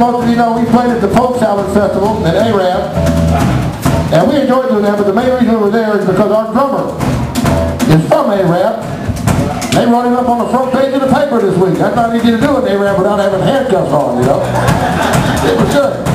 most of you know, we played at the Poke Salat Festival in ARAB. And we enjoyed doing that, but the main reason we were there is because our drummer is from ARAB. They wrote him up on the front page of the paper this week. I thought he'd get to do it in ARAB without having handcuffs on, you know. It was good.